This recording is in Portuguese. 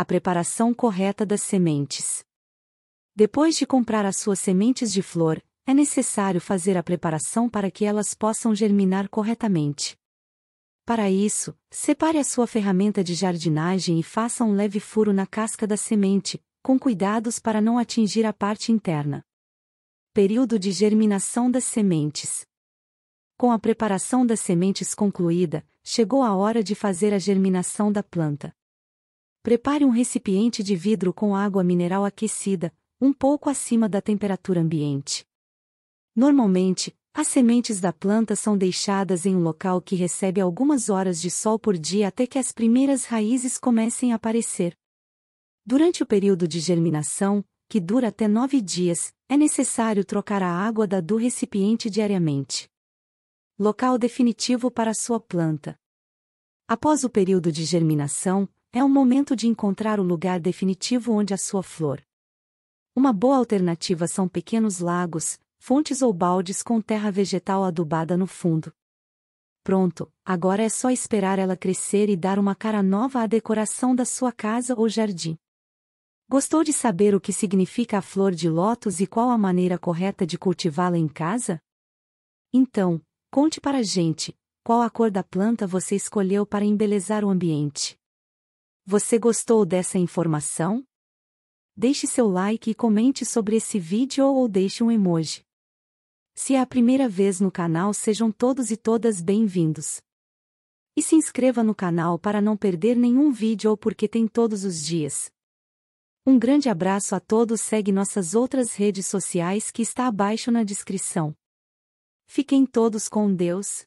A preparação correta das sementes. Depois de comprar as suas sementes de flor, é necessário fazer a preparação para que elas possam germinar corretamente. Para isso, separe a sua ferramenta de jardinagem e faça um leve furo na casca da semente, com cuidados para não atingir a parte interna. Período de germinação das sementes. Com a preparação das sementes concluída, chegou a hora de fazer a germinação da planta. Prepare um recipiente de vidro com água mineral aquecida, um pouco acima da temperatura ambiente. Normalmente, as sementes da planta são deixadas em um local que recebe algumas horas de sol por dia até que as primeiras raízes comecem a aparecer. Durante o período de germinação, que dura até nove dias, é necessário trocar a água da do recipiente diariamente. Local definitivo para sua planta. Após o período de germinação, é o momento de encontrar o lugar definitivo onde a sua flor. Uma boa alternativa são pequenos lagos, fontes ou baldes com terra vegetal adubada no fundo. Pronto, agora é só esperar ela crescer e dar uma cara nova à decoração da sua casa ou jardim. Gostou de saber o que significa a flor de lótus e qual a maneira correta de cultivá-la em casa? Então, Conte para a gente, qual a cor da planta você escolheu para embelezar o ambiente. Você gostou dessa informação? Deixe seu like e comente sobre esse vídeo ou deixe um emoji. Se é a primeira vez no canal, sejam todos e todas bem-vindos. E se inscreva no canal para não perder nenhum vídeo ou porque tem todos os dias. Um grande abraço a todos. Segue nossas outras redes sociais que está abaixo na descrição. Fiquem todos com Deus,